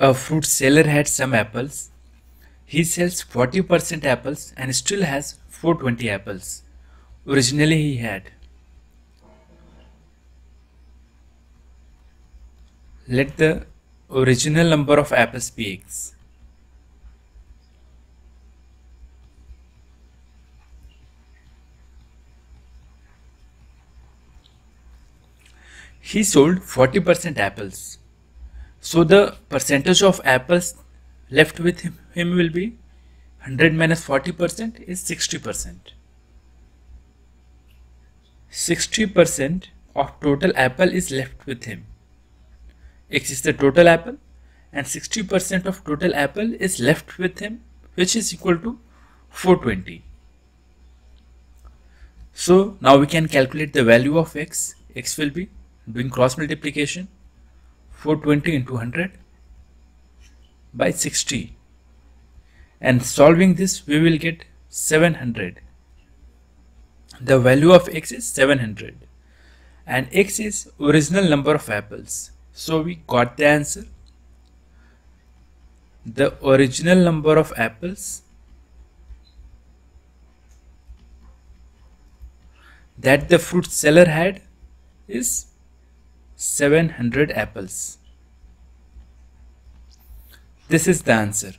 A fruit seller had some apples. He sells 40% apples and still has 420 apples. Originally he had. Let the original number of apples be x. He sold 40% apples. So the percentage of apples left with him, him will be 100 minus 40% is 60%. 60% of total apple is left with him. X is the total apple and 60% of total apple is left with him which is equal to 420. So now we can calculate the value of x. x will be doing cross multiplication 420 into 100 by 60 and solving this we will get 700 the value of x is 700 and x is original number of apples. So we got the answer. The original number of apples. That the fruit seller had is 700 apples. This is the answer.